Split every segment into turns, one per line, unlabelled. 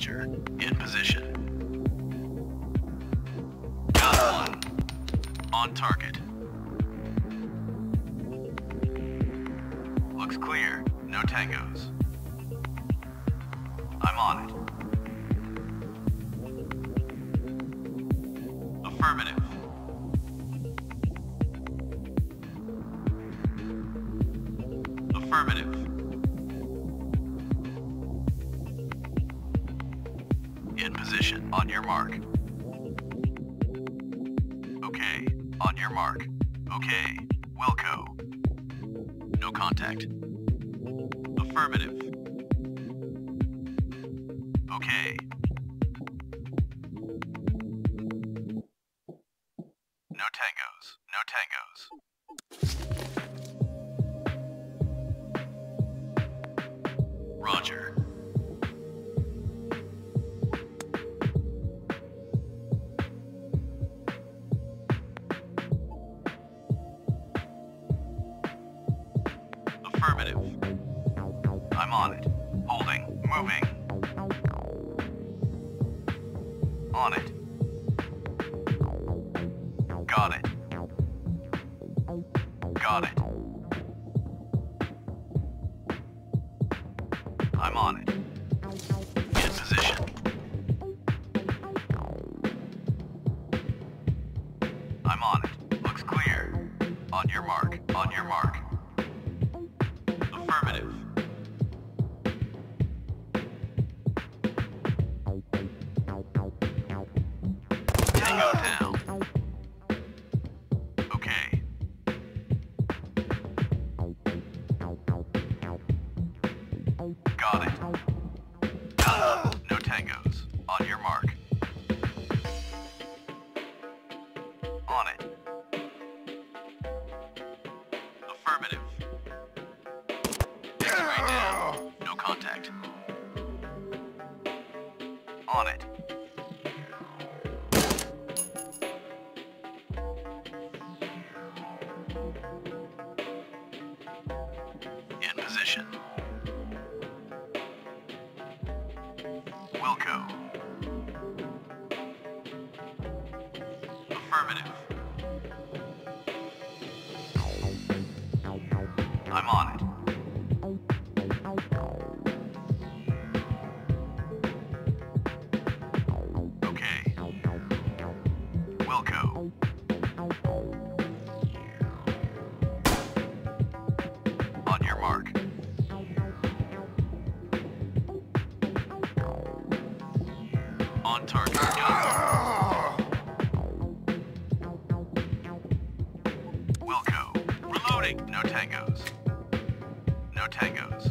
Roger. In position. Got one. On target. Looks clear. No tangos. I'm on it. Affirmative. mark. Okay, on your mark. Okay, Wilco. No contact. Affirmative. Okay, I'm on it. Wilco. On your mark. On target. Wilco. Reloading. No tangos. No tangos.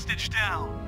Hostage down.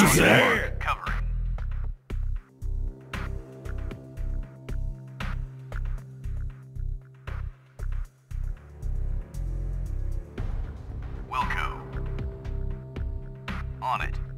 Who's there?
On it.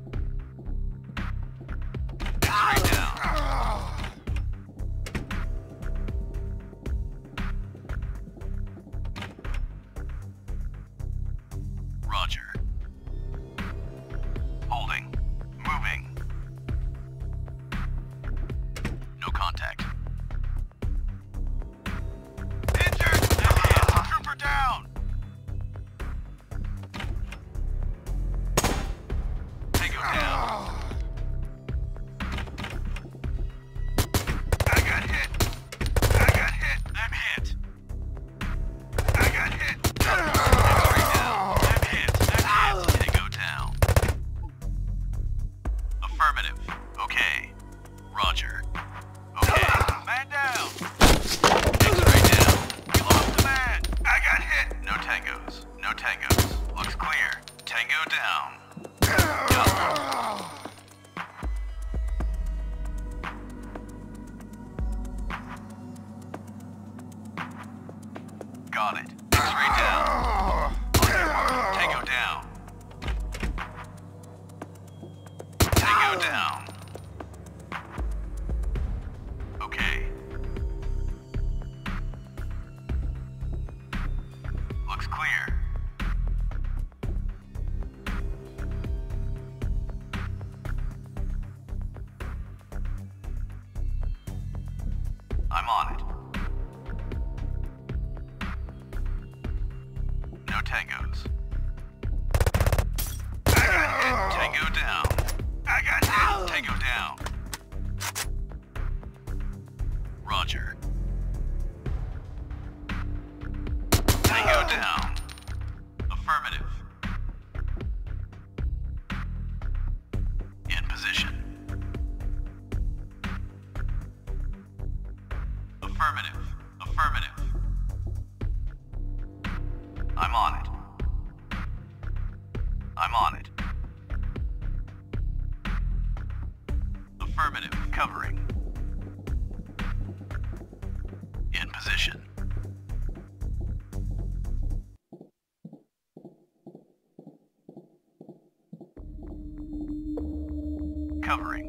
covering.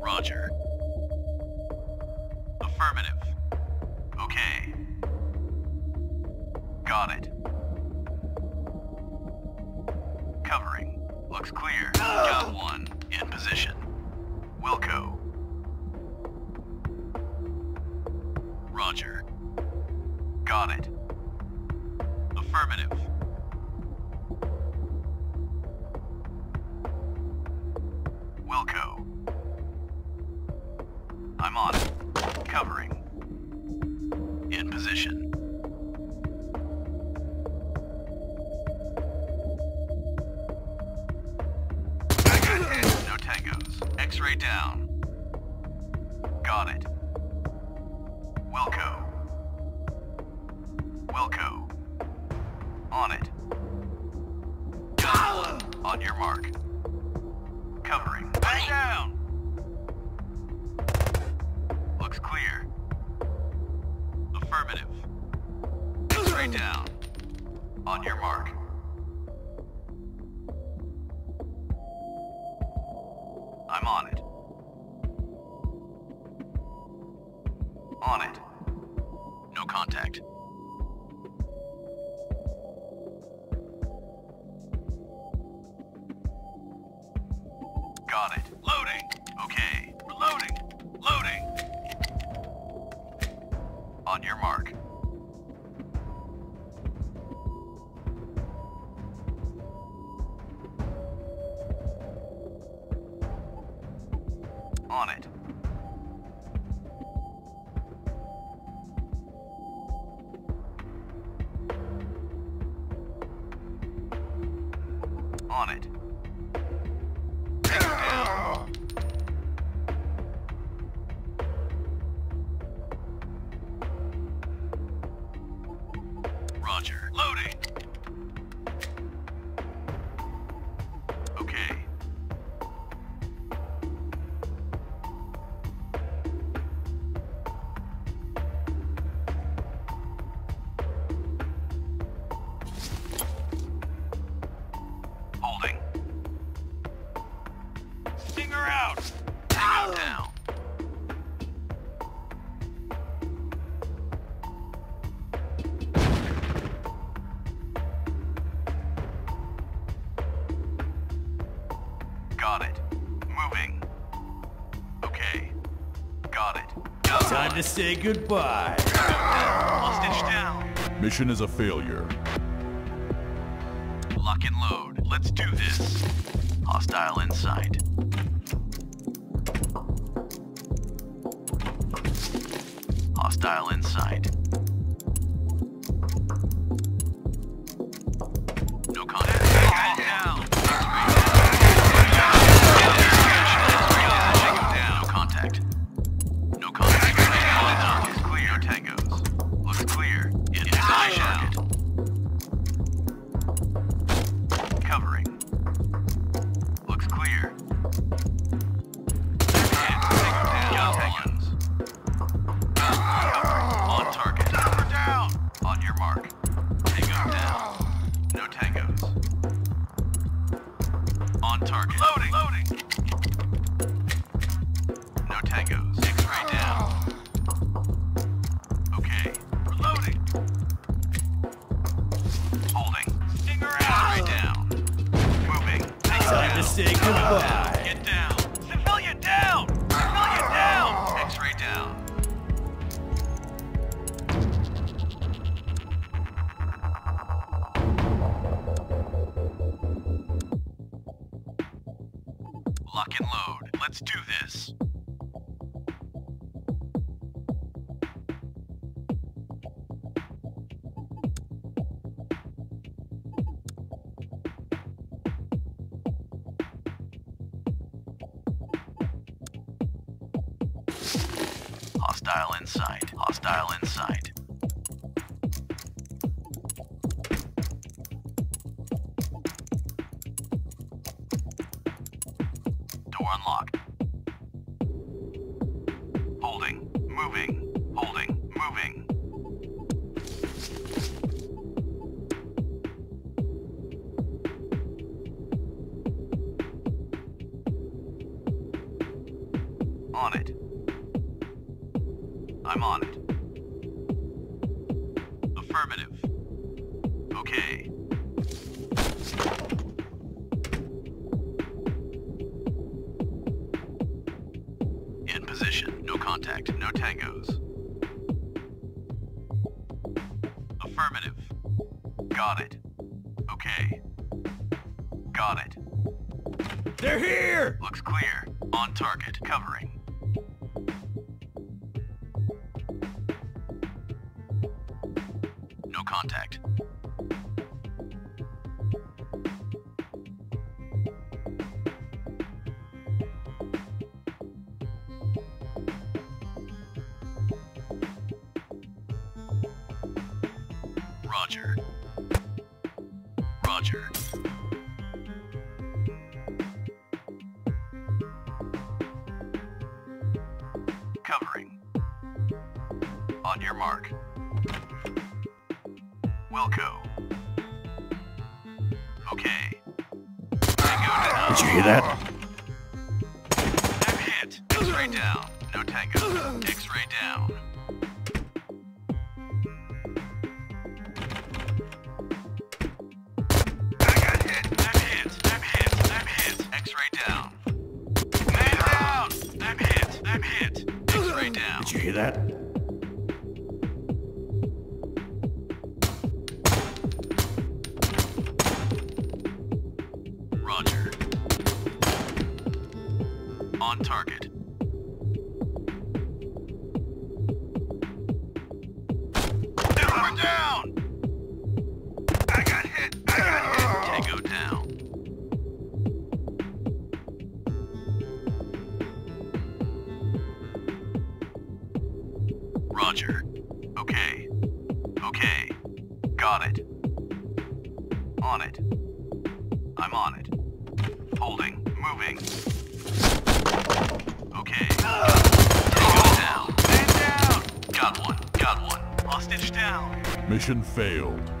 Roger. Affirmative. Okay. Got it. Covering. Looks clear. Got one. In position. Wilco. Roger. Got it. Affirmative. Okay, reloading. Loading. On your mark.
say goodbye.
Hostage down.
Mission is a failure.
Lock and load. Let's do this. Hostile inside. Hostile inside. Hostile inside. Hostile inside. Roger. On
it. I'm on it. Holding. Moving. Okay. Tango down. Man down! Got one. Got one. Hostage down.
Mission failed.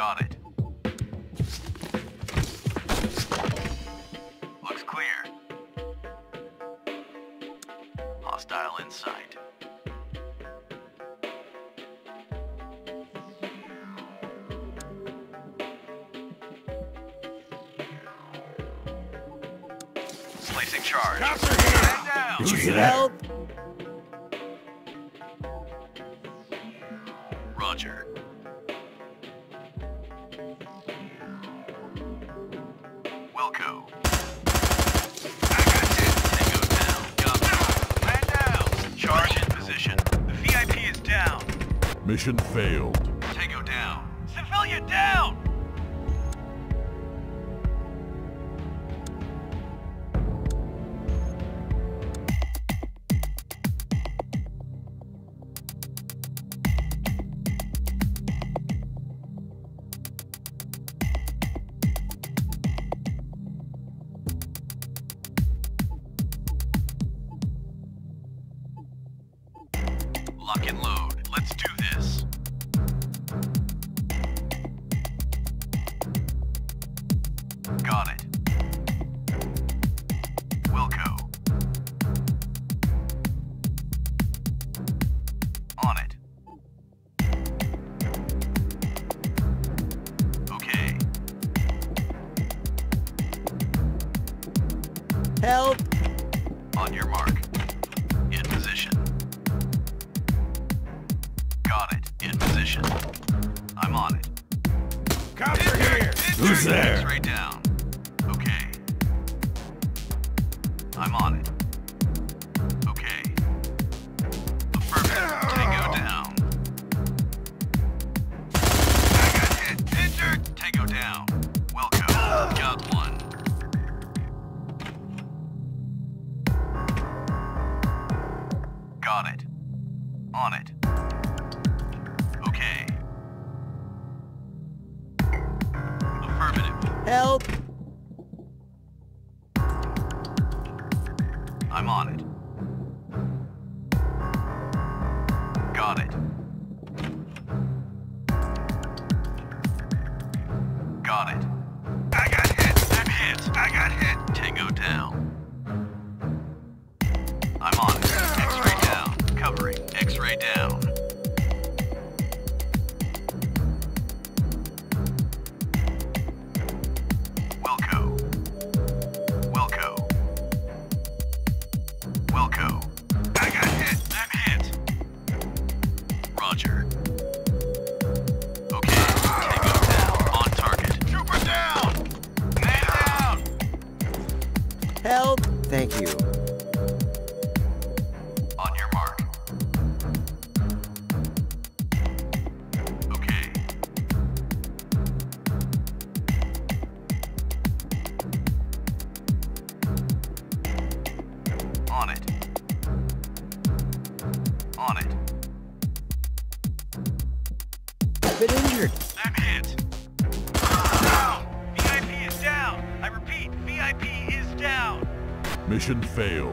Got it. Looks clear. Hostile in sight. Placing charge.
Did you hear that?
Mission failed. Help!
Mission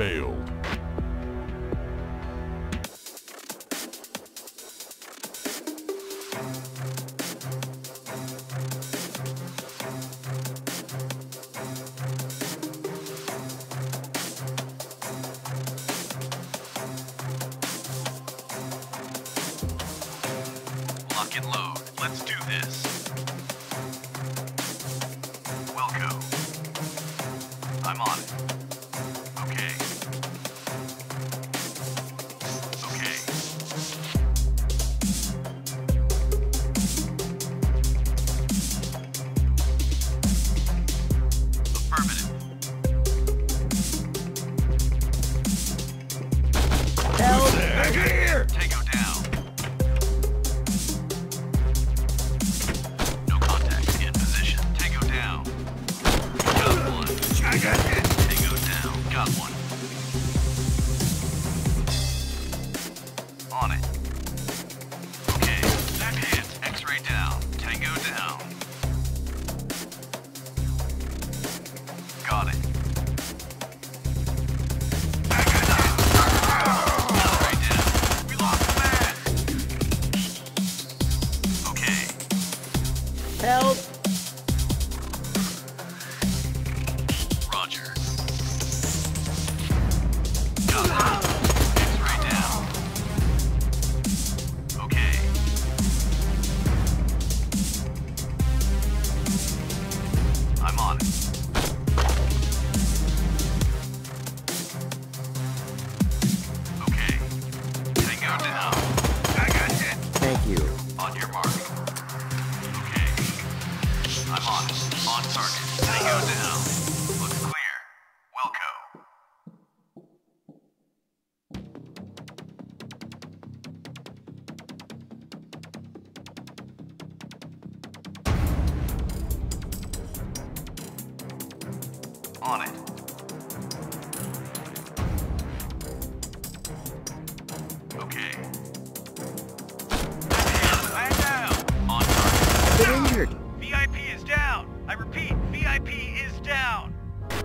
failed.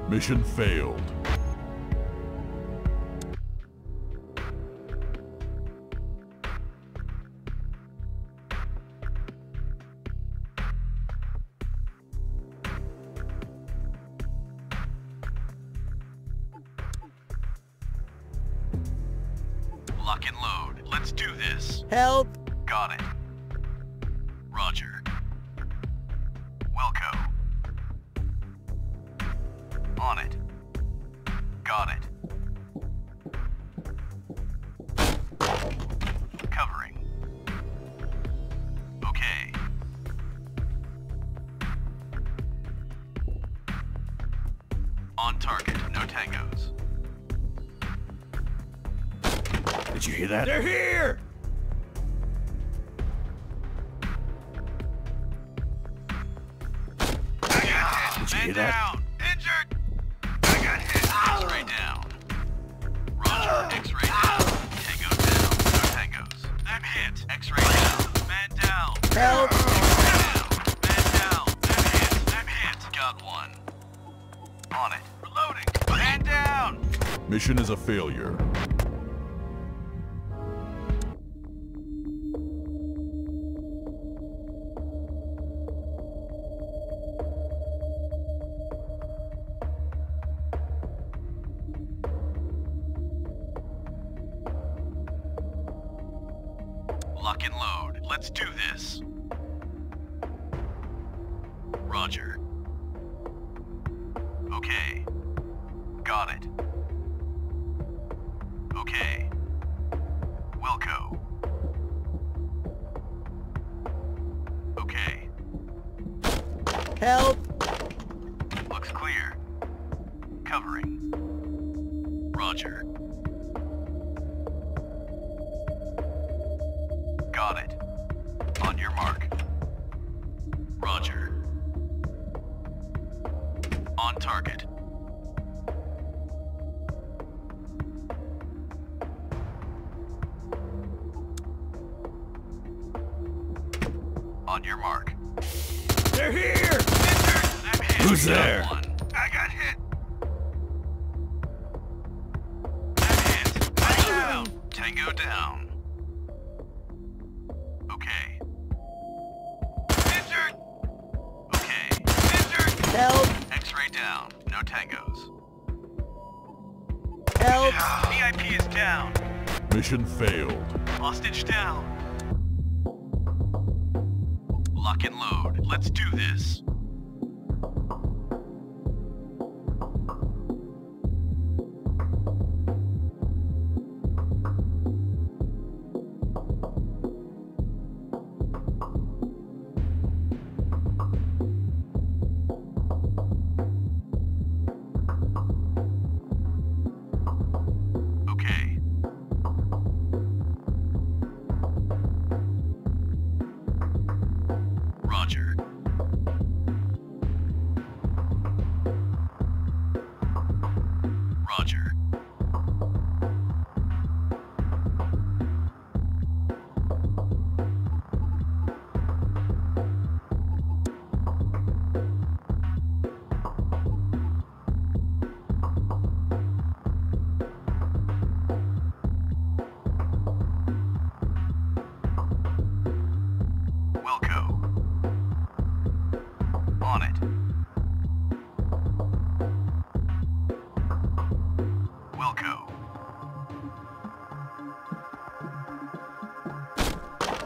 Mission failed.
mission is a failure.
X-ray down. No tangos.
Help!
VIP is down.
Mission failed.
Hostage down. Lock and load. Let's do this.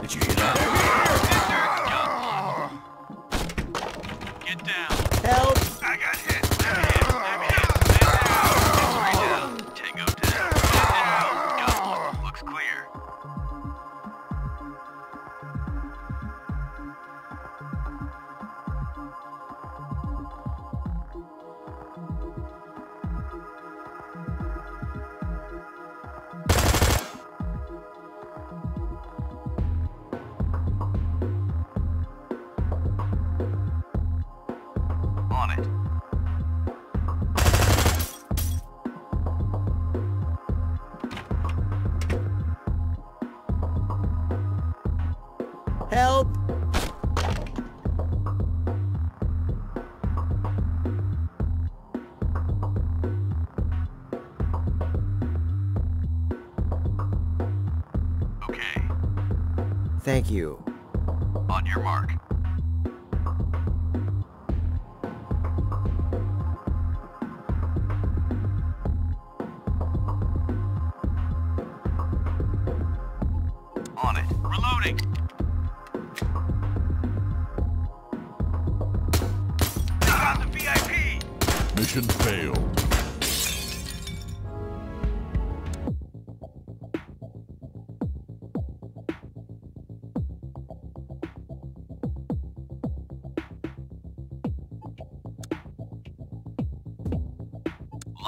Did you
hear that? Get
down. you.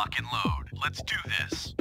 lock and load. Let's do this.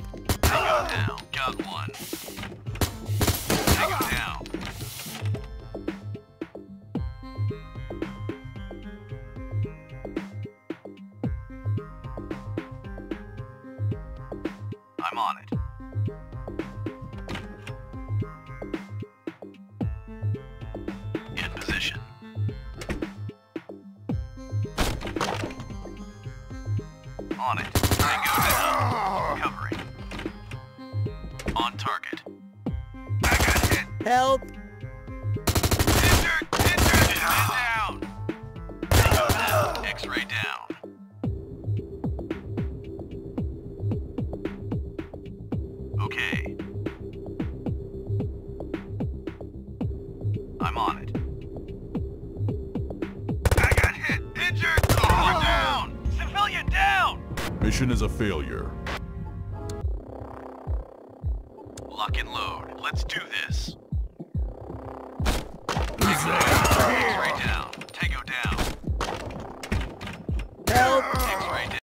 is a failure.